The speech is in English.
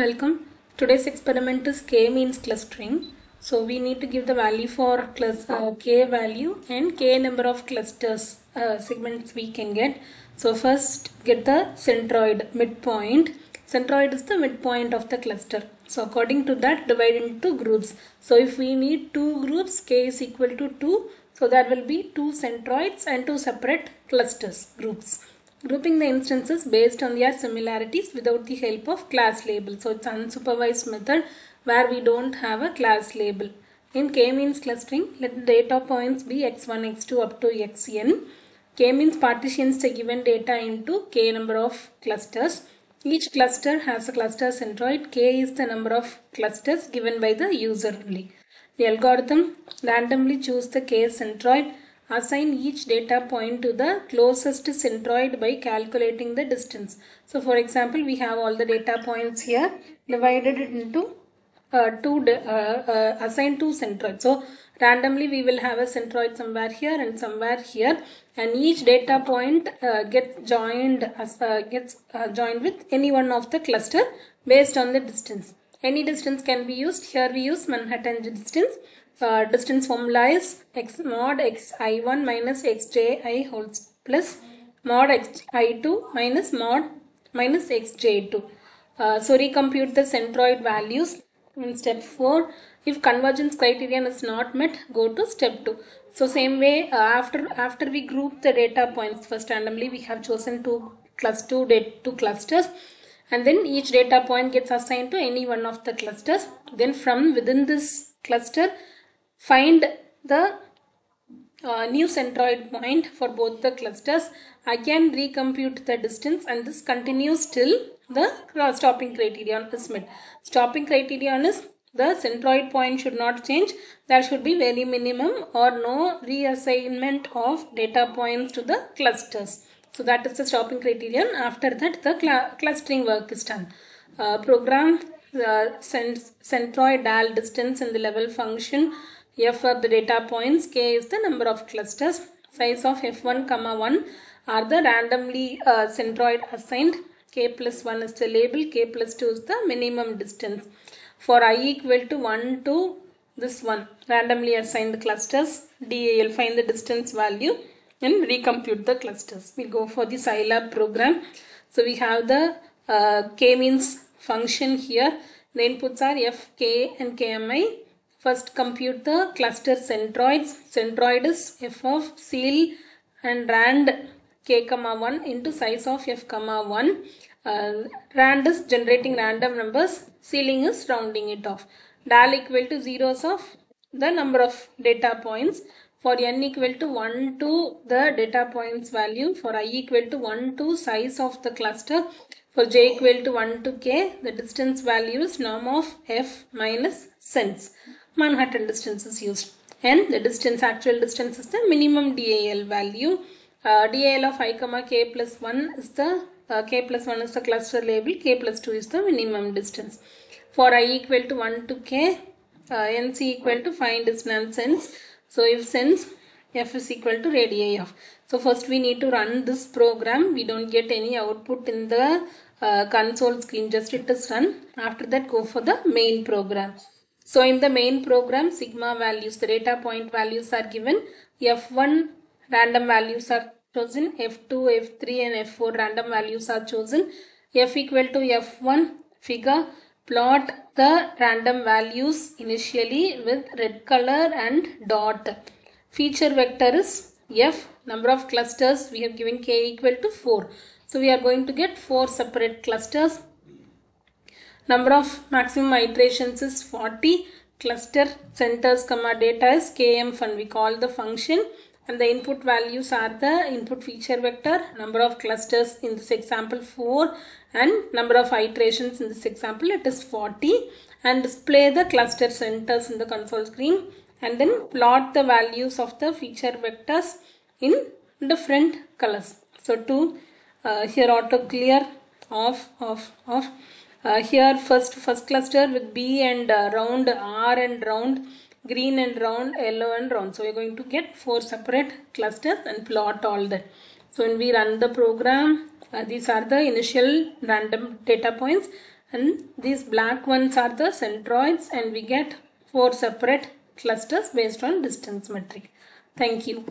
Welcome. Today's experiment is k means clustering. So we need to give the value for uh, k value and k number of clusters uh, segments we can get. So first get the centroid midpoint. Centroid is the midpoint of the cluster. So according to that divide into groups. So if we need two groups k is equal to 2. So there will be two centroids and two separate clusters groups grouping the instances based on their similarities without the help of class label. So it's an unsupervised method where we don't have a class label. In k-means clustering, let the data points be x1, x2 up to xn. K-means partitions the given data into k number of clusters. Each cluster has a cluster centroid. K is the number of clusters given by the user only. The algorithm randomly choose the k centroid assign each data point to the closest centroid by calculating the distance. So for example, we have all the data points here divided into uh, two, uh, uh, assign two centroids. So randomly we will have a centroid somewhere here and somewhere here and each data point uh, gets joined as, uh, gets uh, joined with any one of the cluster based on the distance. Any distance can be used. Here we use Manhattan distance uh, distance formula is x mod x i1 minus xji whole plus mod x i2 minus mod minus xj2. Uh, so recompute the centroid values in step 4. If convergence criterion is not met, go to step 2. So same way uh, after after we group the data points first randomly we have chosen two class two, two clusters and then each data point gets assigned to any one of the clusters. Then from within this cluster find the uh, new centroid point for both the clusters. Again recompute the distance and this continues till the stopping criterion is met. Stopping criterion is the centroid point should not change. There should be very minimum or no reassignment of data points to the clusters. So that is the stopping criterion. After that the cl clustering work is done. Uh, program uh, centroid dal distance in the level function f are the data points k is the number of clusters. Size of f1 comma 1 are the randomly uh, centroid assigned? K plus 1 is the label. K plus 2 is the minimum distance. For i equal to 1 to this one randomly assigned clusters. Dal find the distance value and recompute the clusters. We go for the scilab program. So we have the uh, k means function here. The inputs are f k and kmi First compute the cluster centroids. Centroid is f of ceil and rand k comma 1 into size of f comma 1. Uh, rand is generating random numbers. Ceiling is rounding it off. Dal equal to zeros of the number of data points. For n equal to 1 to the data points value. For i equal to 1 to size of the cluster. For j equal to 1 to k, the distance value is norm of f minus cents. Manhattan distance is used and the distance actual distance is the minimum DAL value. Uh, DAL of i comma k plus 1 is the uh, k plus 1 is the cluster label k plus 2 is the minimum distance. For i equal to 1 to k uh, nc equal to find is nonsense. So if sense f is equal to radii of. So first we need to run this program. We don't get any output in the uh, console screen just it is run. After that go for the main program. So in the main program, sigma values, the data point values are given. F1 random values are chosen. F2, F3 and F4 random values are chosen. F equal to F1 figure. Plot the random values initially with red color and dot. Feature vector is F. Number of clusters we have given k equal to 4. So we are going to get 4 separate clusters number of maximum iterations is 40 cluster centers comma data is km fun we call the function. And the input values are the input feature vector number of clusters in this example 4 and number of iterations in this example it is 40 and display the cluster centers in the console screen and then plot the values of the feature vectors in different colors. So to uh, here auto clear off off off uh, here first first cluster with B and uh, round R and round green and round yellow and round so we're going to get four separate clusters and plot all that so when we run the program uh, these are the initial random data points and these black ones are the centroids and we get four separate clusters based on distance metric. Thank you.